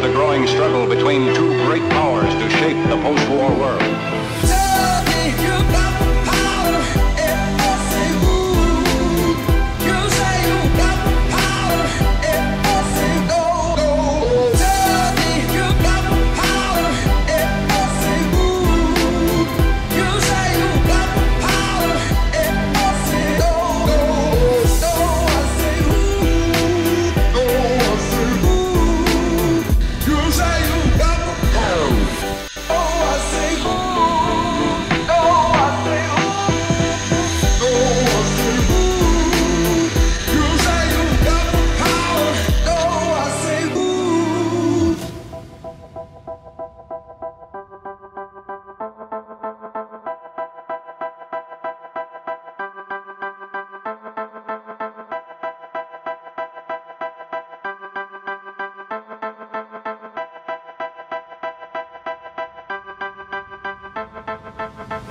the growing struggle between two great powers to shape the post-war world.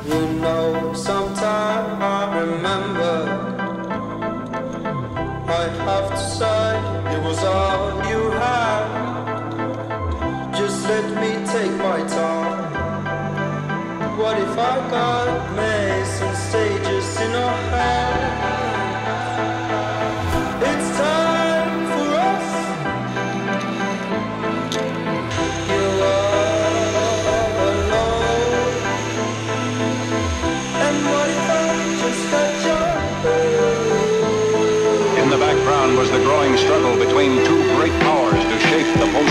You know, sometime I remember I have to say it was all you had. Just let me take my time. Was the growing struggle between two great powers to shape the